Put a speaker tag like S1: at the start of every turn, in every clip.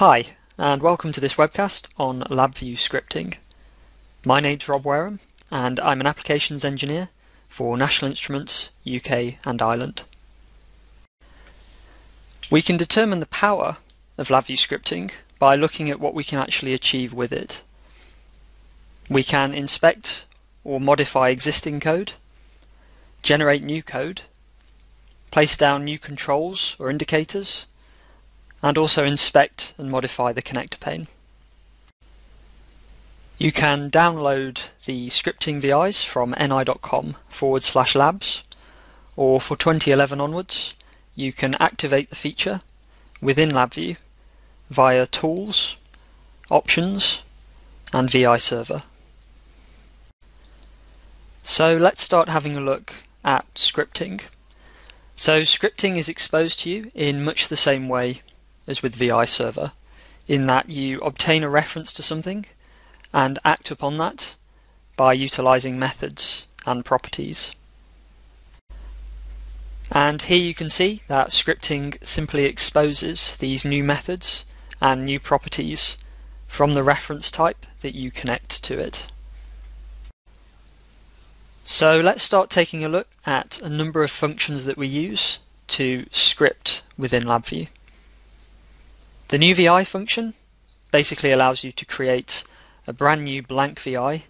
S1: Hi, and welcome to this webcast on LabVIEW scripting. My name's Rob Wareham, and I'm an applications engineer for National Instruments UK and Ireland. We can determine the power of LabVIEW scripting by looking at what we can actually achieve with it. We can inspect or modify existing code, generate new code, place down new controls or indicators, and also inspect and modify the connector pane. You can download the scripting VIs from ni.com forward slash labs, or for 2011 onwards, you can activate the feature within LabVIEW via Tools, Options, and VI Server. So let's start having a look at scripting. So scripting is exposed to you in much the same way as with VI Server, in that you obtain a reference to something and act upon that by utilizing methods and properties. And here you can see that scripting simply exposes these new methods and new properties from the reference type that you connect to it. So let's start taking a look at a number of functions that we use to script within LabVIEW. The new VI function basically allows you to create a brand new blank VI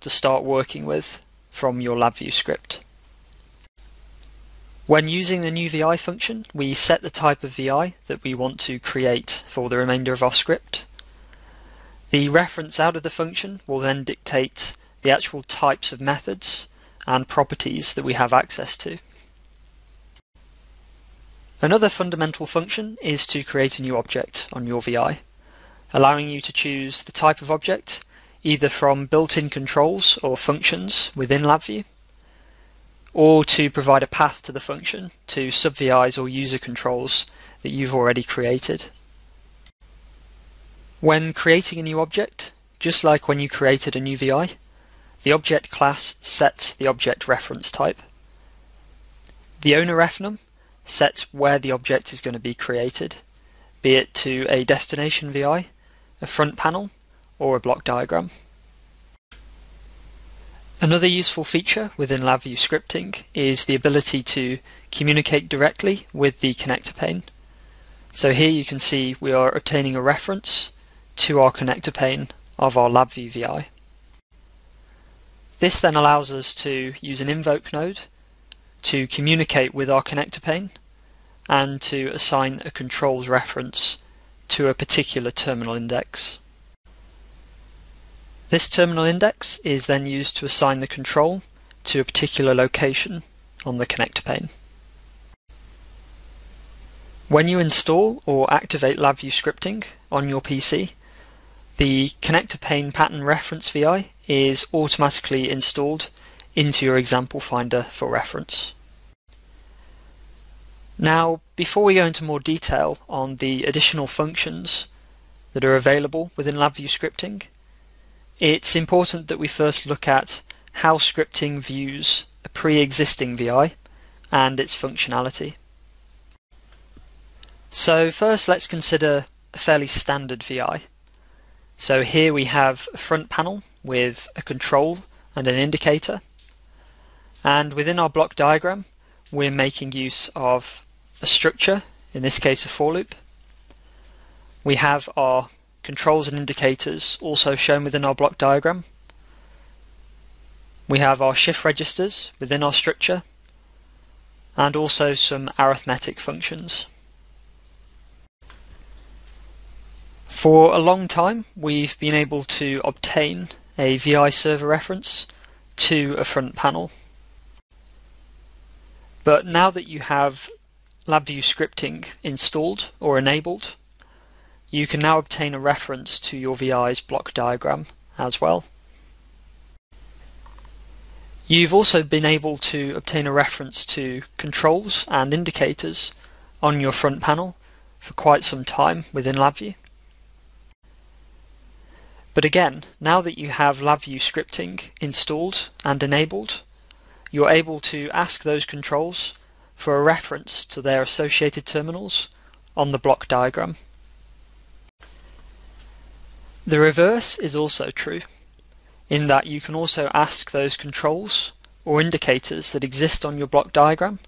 S1: to start working with from your LabVIEW script. When using the new VI function, we set the type of VI that we want to create for the remainder of our script. The reference out of the function will then dictate the actual types of methods and properties that we have access to. Another fundamental function is to create a new object on your VI, allowing you to choose the type of object either from built-in controls or functions within LabVIEW, or to provide a path to the function to sub-VIs or user controls that you've already created. When creating a new object, just like when you created a new VI, the object class sets the object reference type. The owner refnum sets where the object is going to be created, be it to a destination VI, a front panel, or a block diagram. Another useful feature within LabVIEW scripting is the ability to communicate directly with the connector pane. So here you can see we are obtaining a reference to our connector pane of our LabVIEW VI. This then allows us to use an invoke node to communicate with our connector pane and to assign a controls reference to a particular terminal index. This terminal index is then used to assign the control to a particular location on the connector pane. When you install or activate LabVIEW scripting on your PC, the connector pane pattern reference VI is automatically installed into your example finder for reference. Now, before we go into more detail on the additional functions that are available within LabVIEW scripting, it's important that we first look at how scripting views a pre-existing VI and its functionality. So first let's consider a fairly standard VI. So here we have a front panel with a control and an indicator. And within our block diagram, we're making use of a structure, in this case a for loop. We have our controls and indicators also shown within our block diagram. We have our shift registers within our structure and also some arithmetic functions. For a long time we've been able to obtain a VI server reference to a front panel. But now that you have LabVIEW scripting installed or enabled, you can now obtain a reference to your VI's block diagram as well. You've also been able to obtain a reference to controls and indicators on your front panel for quite some time within LabVIEW. But again, now that you have LabVIEW scripting installed and enabled, you're able to ask those controls for a reference to their associated terminals on the block diagram. The reverse is also true, in that you can also ask those controls or indicators that exist on your block diagram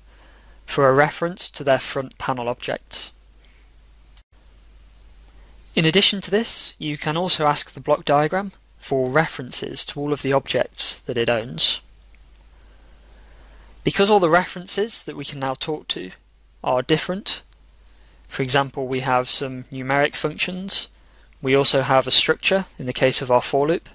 S1: for a reference to their front panel objects. In addition to this, you can also ask the block diagram for references to all of the objects that it owns. Because all the references that we can now talk to are different, for example, we have some numeric functions, we also have a structure in the case of our for loop.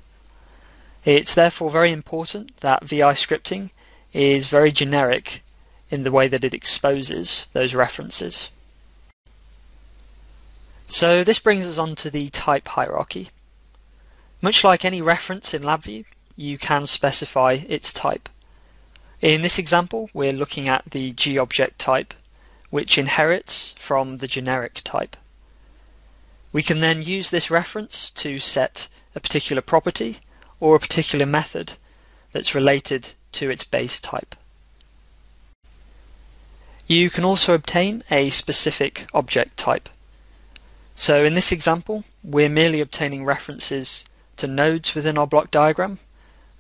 S1: It's therefore very important that VI scripting is very generic in the way that it exposes those references. So this brings us on to the type hierarchy. Much like any reference in LabVIEW, you can specify its type. In this example, we're looking at the g-object type, which inherits from the generic type. We can then use this reference to set a particular property or a particular method that's related to its base type. You can also obtain a specific object type. So in this example, we're merely obtaining references to nodes within our block diagram,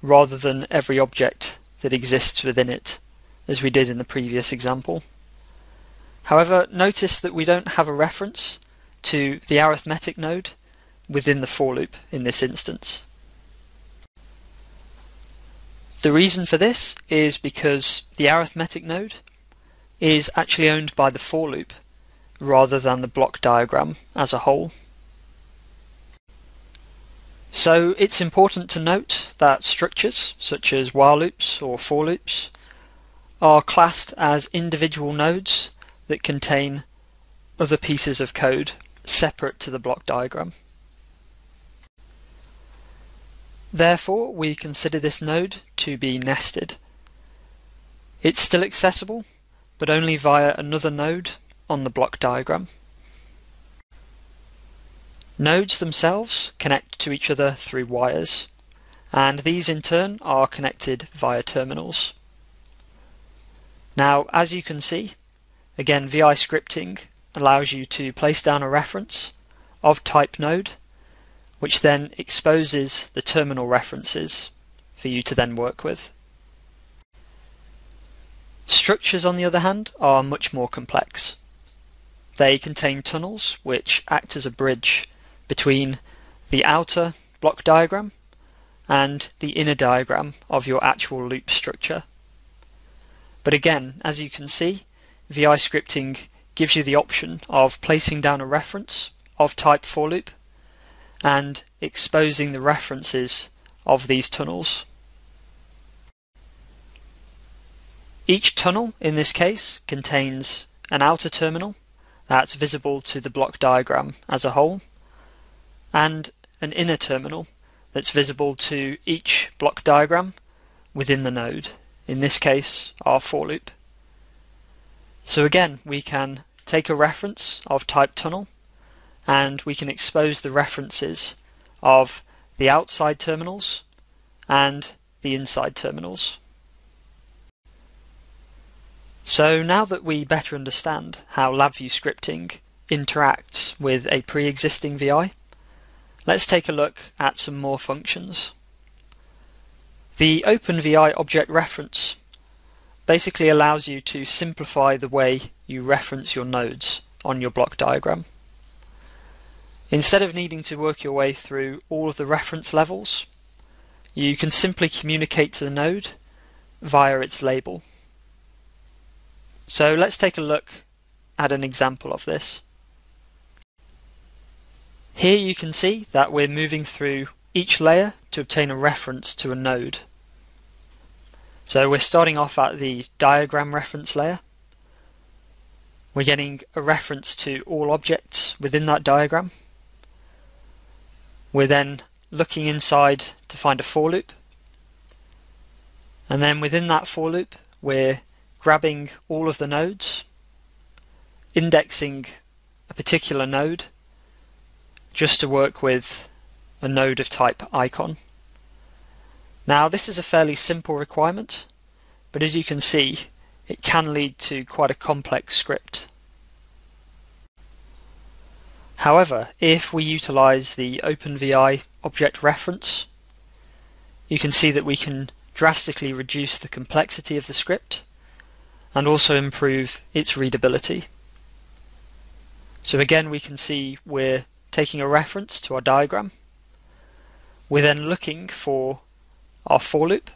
S1: rather than every object that exists within it, as we did in the previous example. However, notice that we don't have a reference to the arithmetic node within the for loop in this instance. The reason for this is because the arithmetic node is actually owned by the for loop rather than the block diagram as a whole. So it's important to note that structures such as while loops or for loops are classed as individual nodes that contain other pieces of code separate to the block diagram. Therefore, we consider this node to be nested. It's still accessible, but only via another node on the block diagram. Nodes themselves connect to each other through wires, and these in turn are connected via terminals. Now, as you can see, again, VI scripting allows you to place down a reference of type node, which then exposes the terminal references for you to then work with. Structures, on the other hand, are much more complex. They contain tunnels which act as a bridge between the outer block diagram and the inner diagram of your actual loop structure. But again, as you can see, VI scripting gives you the option of placing down a reference of type for loop and exposing the references of these tunnels. Each tunnel, in this case, contains an outer terminal that's visible to the block diagram as a whole, and an inner terminal that's visible to each block diagram within the node, in this case our for loop. So again, we can take a reference of type tunnel and we can expose the references of the outside terminals and the inside terminals. So now that we better understand how LabVIEW scripting interacts with a pre-existing VI, let's take a look at some more functions. The OpenVI object reference basically allows you to simplify the way you reference your nodes on your block diagram. Instead of needing to work your way through all of the reference levels, you can simply communicate to the node via its label. So let's take a look at an example of this. Here you can see that we're moving through each layer to obtain a reference to a node. So we're starting off at the diagram reference layer. We're getting a reference to all objects within that diagram. We're then looking inside to find a for loop. And then within that for loop, we're grabbing all of the nodes, indexing a particular node just to work with a node of type icon. Now this is a fairly simple requirement, but as you can see, it can lead to quite a complex script. However, if we utilize the OpenVI object reference, you can see that we can drastically reduce the complexity of the script and also improve its readability. So again, we can see we're taking a reference to our diagram. We're then looking for our for loop.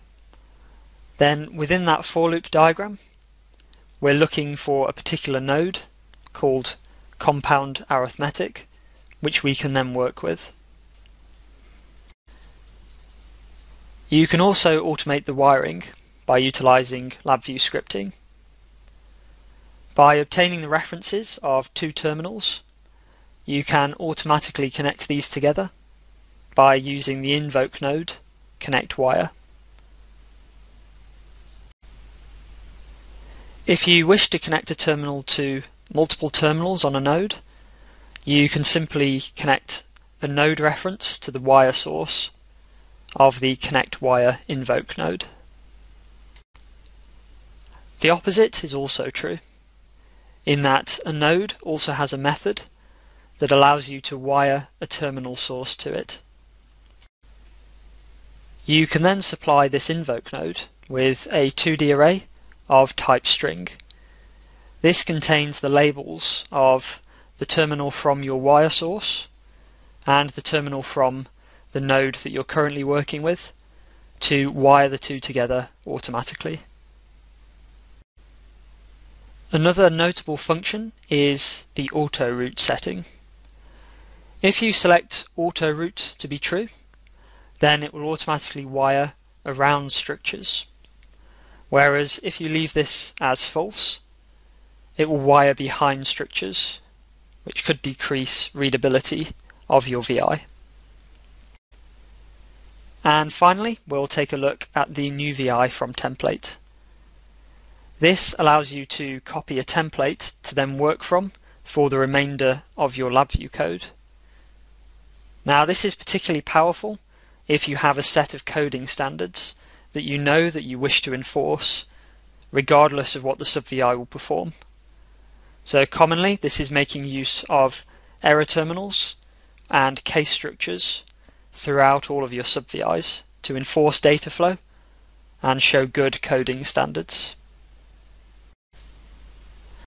S1: Then within that for loop diagram, we're looking for a particular node called compound arithmetic, which we can then work with. You can also automate the wiring by utilizing LabVIEW scripting. By obtaining the references of two terminals, you can automatically connect these together by using the invoke node connect wire. If you wish to connect a terminal to multiple terminals on a node, you can simply connect a node reference to the wire source of the connect wire invoke node. The opposite is also true in that a node also has a method that allows you to wire a terminal source to it. You can then supply this invoke node with a 2D array of type string. This contains the labels of the terminal from your wire source and the terminal from the node that you're currently working with to wire the two together automatically. Another notable function is the auto route setting. If you select auto route to be true, then it will automatically wire around structures. Whereas if you leave this as false, it will wire behind structures, which could decrease readability of your VI. And finally, we'll take a look at the new VI from template. This allows you to copy a template to then work from for the remainder of your LabVIEW code. Now this is particularly powerful if you have a set of coding standards that you know that you wish to enforce regardless of what the sub-VI will perform. So commonly this is making use of error terminals and case structures throughout all of your sub-VIs to enforce data flow and show good coding standards.